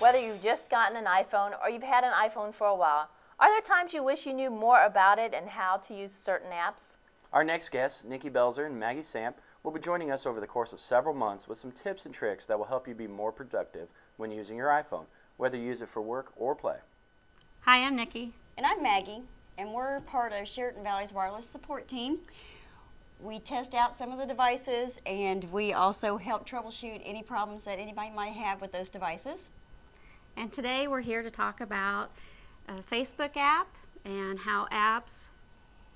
Whether you've just gotten an iPhone or you've had an iPhone for a while, are there times you wish you knew more about it and how to use certain apps? Our next guests, Nickie Belzer and Maggie Samp, will be joining us over the course of several months with some tips and tricks that will help you be more productive when using your iPhone, whether you use it for work or play. Hi, I'm Nickie. And I'm Maggie, and we're part of Chariton Valley's wireless support team. We test out some of the devices and we also help troubleshoot any problems that anybody might have with those devices. And today we're here to talk about a Facebook app and how apps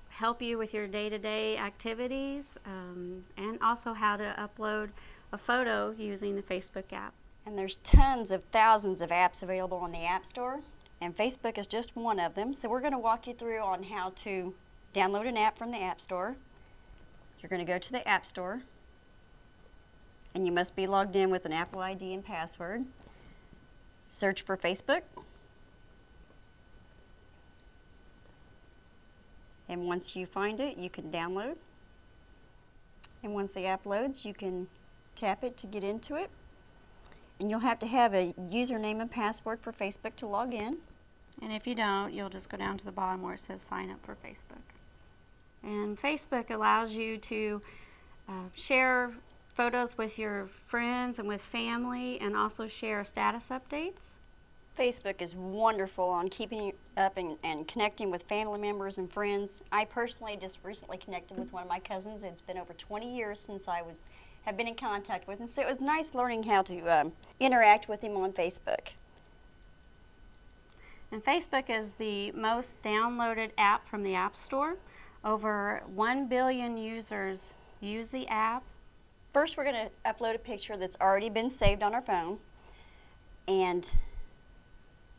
help you with your day-to-day activities um, and also how to upload a photo using the Facebook app. And there's tons of thousands of apps available on the App Store and Facebook is just one of them. So we're going to walk you through on how to download an app from the App Store, you're going to go to the App Store and you must be logged in with an Apple ID and password. Search for Facebook. And once you find it, you can download. And once the app loads, you can tap it to get into it. And you'll have to have a username and password for Facebook to log in. And if you don't, you'll just go down to the bottom where it says sign up for Facebook. And Facebook allows you to uh, share photos with your friends and with family and also share status updates. Facebook is wonderful on keeping up and, and, connecting with family members and friends. I personally just recently connected with one of my cousins. It's been over 20 years since I was, have been in contact with him, so it was nice learning how to um, interact with him on Facebook. And Facebook is the most downloaded app from the App Store. Over 1 billion users use the app. First, we're going to upload a picture that's already been saved on our phone. And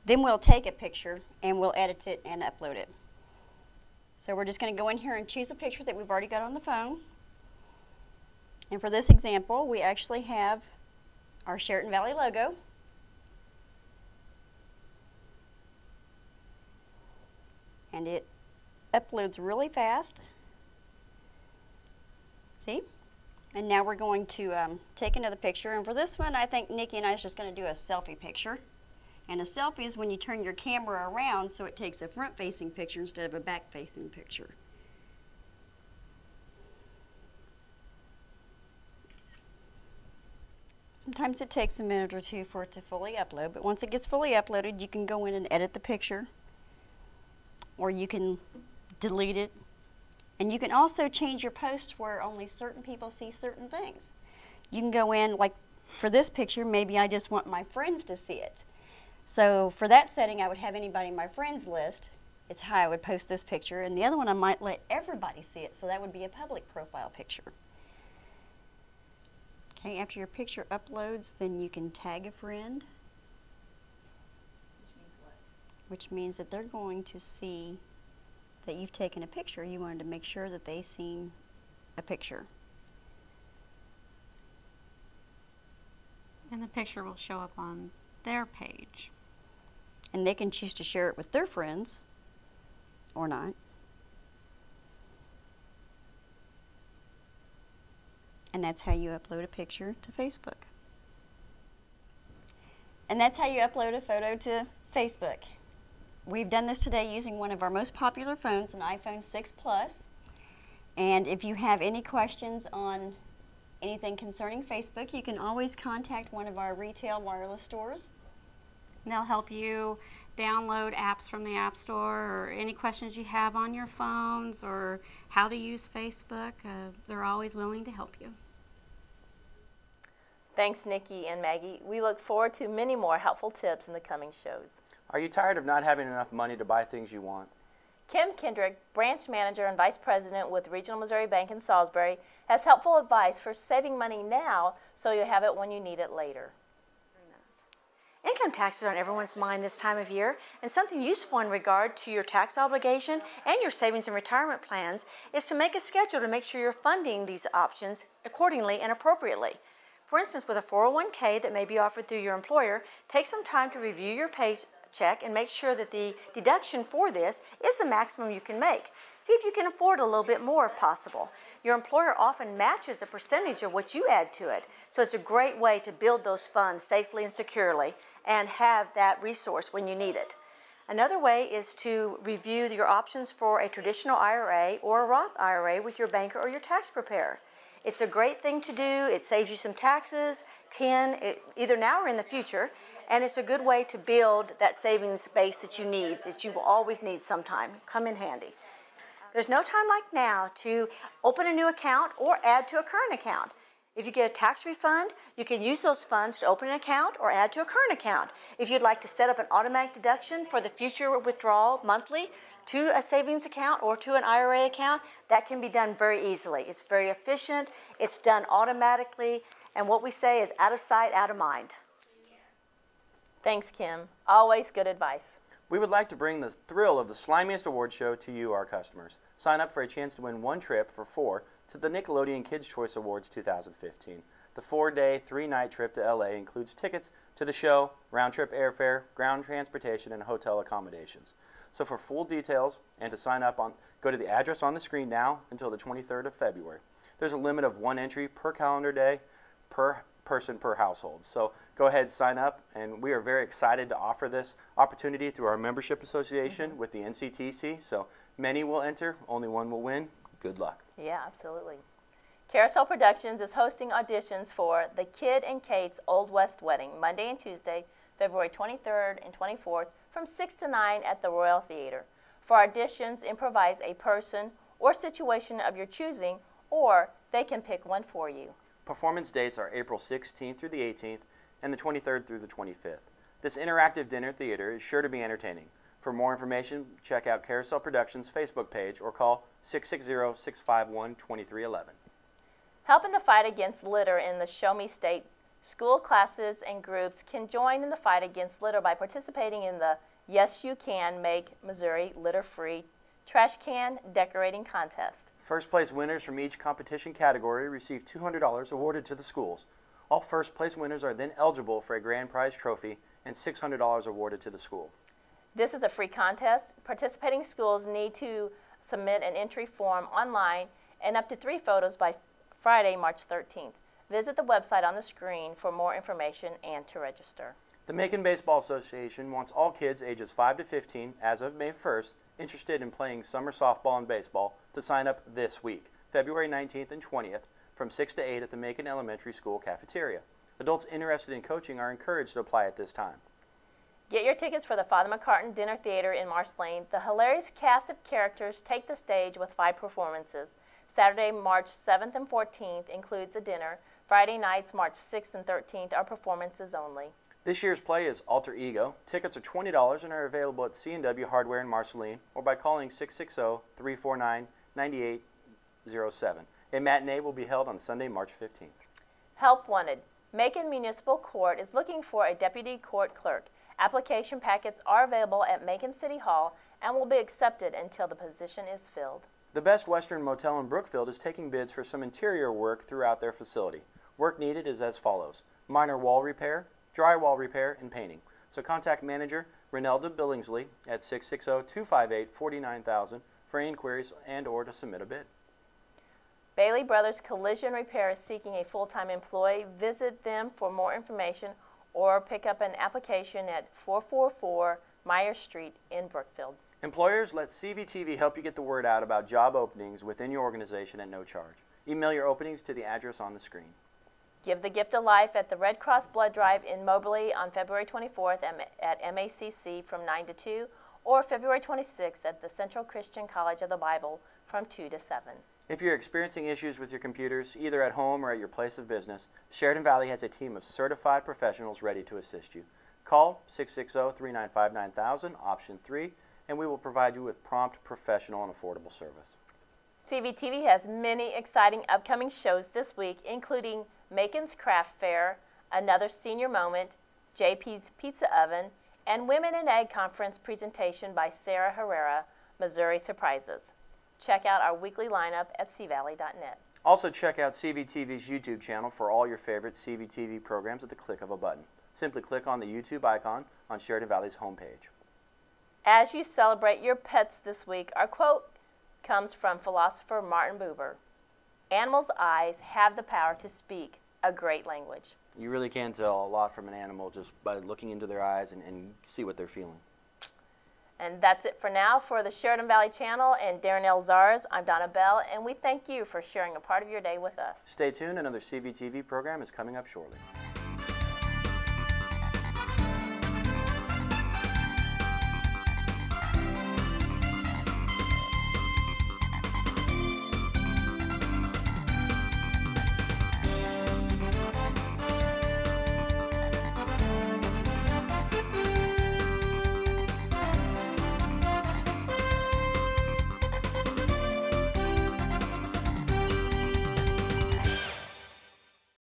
then we'll take a picture and we'll edit it and upload it. So we're just going to go in here and choose a picture that we've already got on the phone. And for this example, we actually have our Chariton Valley logo. And it uploads really fast. See? And now we're going to um, take another picture. And for this one, I think Nickie and I is just going to do a selfie picture. And a selfie is when you turn your camera around so it takes a front-facing picture instead of a back-facing picture. Sometimes it takes a minute or two for it to fully upload, but once it gets fully uploaded, you can go in and edit the picture. Or you can delete it. And you can also change your post where only certain people see certain things. You can go in, like for this picture, maybe I just want my friends to see it. So for that setting, I would have anybody in my friends list. It's how I would post this picture. And the other one, I might let everybody see it. So that would be a public profile picture. Okay, after your picture uploads, then you can tag a friend. Which means what? Which means that they're going to see that you've taken a picture, you wanted to make sure that they seen a picture. And the picture will show up on their page. And they can choose to share it with their friends or not. And that's how you upload a picture to Facebook. And that's how you upload a photo to Facebook. We've done this today using one of our most popular phones, an iPhone 6 Plus. And if you have any questions on anything concerning Facebook, you can always contact one of our retail wireless stores. And they'll help you download apps from the App Store or any questions you have on your phones or how to use Facebook. Uh, they're always willing to help you. Thanks, Nickie and Maggie. We look forward to many more helpful tips in the coming shows. Are you tired of not having enough money to buy things you want? Kim Kendrick, branch manager and vice president with Regional Missouri Bank in Salisbury, has helpful advice for saving money now so you'll have it when you need it later. Income taxes are on everyone's mind this time of year, and something useful in regard to your tax obligation and your savings and retirement plans is to make a schedule to make sure you're funding these options accordingly and appropriately. For instance, with a 401k that may be offered through your employer, take some time to review your paycheck and make sure that the deduction for this is the maximum you can make. See if you can afford a little bit more if possible. Your employer often matches a percentage of what you add to it, so it's a great way to build those funds safely and securely and have that resource when you need it. Another way is to review your options for a traditional IRA or a Roth IRA with your banker or your tax preparer. It's a great thing to do. It saves you some taxes, can it, either now or in the future, and it's a good way to build that savings base that you need, that you will always need sometime. Come in handy. There's no time like now to open a new account or add to a current account. If you get a tax refund, you can use those funds to open an account or add to a current account. If you'd like to set up an automatic deduction for the future withdrawal monthly to a savings account or to an IRA account, that can be done very easily. It's very efficient, it's done automatically, and what we say is out of sight, out of mind. Thanks, Kim. Always good advice. We would like to bring the thrill of the Slimiest Award Show to you, our customers. Sign up for a chance to win one trip for four to the Nickelodeon Kids' Choice Awards 2015. The four day, three night trip to LA includes tickets to the show, round trip airfare, ground transportation, and hotel accommodations. So, for full details and to sign up, on, go to the address on the screen now until the 23rd of February. There's a limit of one entry per calendar day per person per household. So go ahead, sign up, and we are very excited to offer this opportunity through our membership association mm-hmm. with the NCTC. So many will enter, only one will win. Good luck. Yeah, absolutely. Carousel Productions is hosting auditions for The Kid and Kate's Old West Wedding Monday and Tuesday, February 23rd and 24th from 6 to 9 at the Royal Theater. For auditions, improvise a person or situation of your choosing, or they can pick one for you. Performance dates are April 16th through the 18th and the 23rd through the 25th. This interactive dinner theater is sure to be entertaining. For more information, check out Carousel Productions' Facebook page or call 660 651 2311. Helping the fight against litter in the Show Me State, school classes and groups can join in the fight against litter by participating in the Yes You Can Make Missouri Litter Free Trash Can Decorating Contest. First place winners from each competition category receive $200 awarded to the schools. All first place winners are then eligible for a grand prize trophy and $600 awarded to the school. This is a free contest. Participating schools need to submit an entry form online and up to three photos by Friday, March 13th. Visit the website on the screen for more information and to register. The Macon Baseball Association wants all kids ages 5 to 15 as of May 1st interested in playing summer softball and baseball to sign up this week, February 19th and 20th, from 6 to 8 at the Macon Elementary School cafeteria. Adults interested in coaching are encouraged to apply at this time. Get your tickets for the Father McCartan Dinner Theater in Marsh Lane. The hilarious cast of characters take the stage with five performances. Saturday, March 7th and 14th includes a dinner. Friday nights, March 6th and 13th, are performances only. This year's play is Alter Ego. Tickets are $20 and are available at C&W Hardware in Marceline or by calling 660-349-9807. A matinee will be held on Sunday, March 15th. Help wanted. Macon Municipal Court is looking for a deputy court clerk. Application packets are available at Macon City Hall and will be accepted until the position is filled. The Best Western Motel in Brookfield is taking bids for some interior work throughout their facility. Work needed is as follows. Minor wall repair, drywall repair, and painting. So contact manager Renelda Billingsley at 660-258-49,000 for inquiries and or to submit a bid. Bailey Brothers Collision Repair is seeking a full-time employee. Visit them for more information or pick up an application at 444 Meyer Street in Brookfield. Employers, let CVTV help you get the word out about job openings within your organization at no charge. Email your openings to the address on the screen. Give the gift of life at the Red Cross Blood Drive in Moberly on February 24th at MACC from 9 to 2 or February 26th at the Central Christian College of the Bible from 2 to 7. If you're experiencing issues with your computers, either at home or at your place of business, Chariton Valley has a team of certified professionals ready to assist you. Call 660-395-9000, option 3, and we will provide you with prompt, professional, and affordable service. CVTV has many exciting upcoming shows this week, including Macon's Craft Fair, Another Senior Moment, JP's Pizza Oven, and Women in Ag Conference presentation by Sarah Herrera, Missouri Surprises. Check out our weekly lineup at cvalley.net. Also, check out CVTV's YouTube channel for all your favorite CVTV programs at the click of a button. Simply click on the YouTube icon on Chariton Valley's homepage. As you celebrate your pets this week, our quote comes from philosopher Martin Buber Animals' eyes have the power to speak a great language. You really can tell a lot from an animal just by looking into their eyes and, and see what they're feeling. And that's it for now for the Chariton Valley Channel and Darren L. Zars. I'm Donna Bell, and we thank you for sharing a part of your day with us. Stay tuned, another CVTV program is coming up shortly.